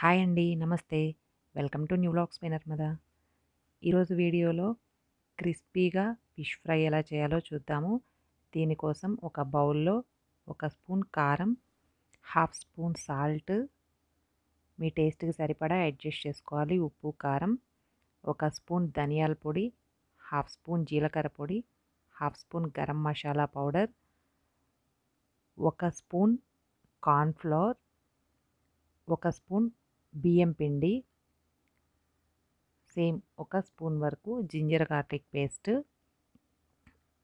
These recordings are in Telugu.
హాయ్ అండి. నమస్తే. Welcome to new vlogs by Narmada. ఈరోజు వీడియోలో క్రిస్పీగా ఫిష్ ఫ్రై ఎలా చేయాలో చూద్దాము. దీనికోసం ఒక బౌల్‌లో ఒక స్పూన్ కారం, హాఫ్ స్పూన్ సాల్ట్ మీ టేస్ట్‌కి సరిపడా అడ్జస్ట్ చేసుకోవాలి. ఉప్పు, కారం, ఒక స్పూన్ ధనియాల పొడి, హాఫ్ స్పూన్ జీలకర్ర పొడి, half spoon garam masala powder, ఒక స్పూన్ కార్న్ ఫ్లోర్, ఒక స్పూన్ బియ్యం పిండి, సేమ్ ఒక స్పూన్ వరకు జింజర్ గార్లిక్ పేస్ట్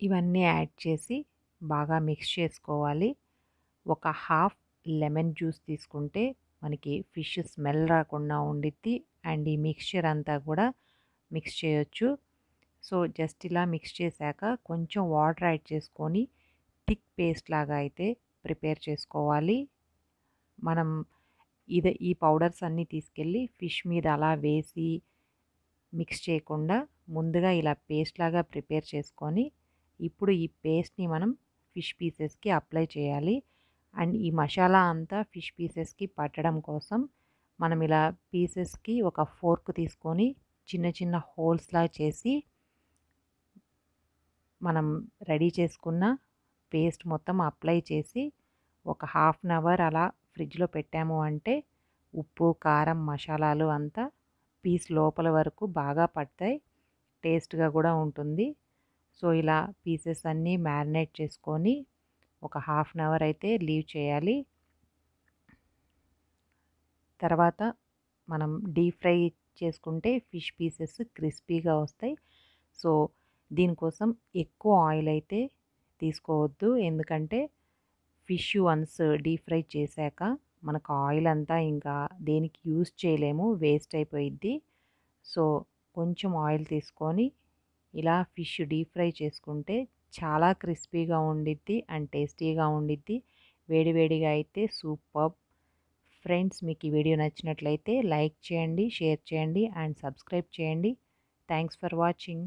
ఇవన్నీ యాడ్ చేసి బాగా మిక్స్ చేసుకోవాలి. ఒక హాఫ్ లెమన్ జ్యూస్ తీసుకుంటే మనకి ఫిష్ స్మెల్ రాకుండా ఉండిద్ది. అండ్ ఈ మిక్స్చర్ అంతా కూడా మిక్స్ చేయొచ్చు. సో, జస్ట్ ఇలా మిక్స్ చేశాక కొంచెం వాటర్ యాడ్ చేసుకొని థిక్ పేస్ట్ లాగా అయితే ప్రిపేర్ చేసుకోవాలి. మనం ఇదే ఈ పౌడర్స్ అన్నీ తీసుకెళ్ళి ఫిష్ మీద అలా వేసి మిక్స్ చేయకుండా ముందుగా ఇలా పేస్ట్ లాగా ప్రిపేర్ చేసుకొని ఇప్పుడు ఈ పేస్ట్‌ని మనం ఫిష్ పీసెస్‌కి అప్లై చేయాలి. అండ్ ఈ మసాలా అంతా ఫిష్ పీసెస్‌కి పట్టడం కోసం మనం ఇలా పీసెస్‌కి ఒక ఫోర్క్ తీసుకొని చిన్న చిన్న హోల్స్‌లా చేసి మనం రెడీ చేసుకున్న పేస్ట్ మొత్తం అప్లై చేసి ఒక హాఫ్ అన్ అవర్ అలా ఫ్రిడ్జ్‌లో పెట్టాము అంటే ఉప్పు, కారం, మసాలాలు అంతా పీస్ లోపల వరకు బాగా పడతాయి. టేస్ట్‌గా కూడా ఉంటుంది. సో, ఇలా పీసెస్ అన్నీ మ్యారినేట్ చేసుకొని ఒక హాఫ్ అన్ అవర్ అయితే లీవ్ చేయాలి. తర్వాత మనం డీప్ ఫ్రై చేసుకుంటే ఫిష్ పీసెస్ క్రిస్పీగా వస్తాయి. సో, దీనికోసం ఎక్కువ ఆయిల్ అయితే తీసుకోవద్దు. ఎందుకంటే ఫిష్ వన్స్ డీప్ ఫ్రై చేశాక మనకు ఆయిల్ అంతా ఇంకా దేనికి యూజ్ చేయలేము. వేస్ట్ అయిపోయిద్ది. సో, కొంచెం ఆయిల్ తీసుకొని ఇలా ఫిష్ డీప్ ఫ్రై చేసుకుంటే చాలా క్రిస్పీగా ఉండిద్ది. అండ్ టేస్టీగా ఉండిద్ది. వేడివేడిగా అయితే సూపర్ ఫ్రెండ్స్ మీకు ఈ వీడియో నచ్చినట్లయితే లైక్ చేయండి, షేర్ చేయండి అండ్ సబ్స్క్రైబ్ చేయండి. Thanks for watching.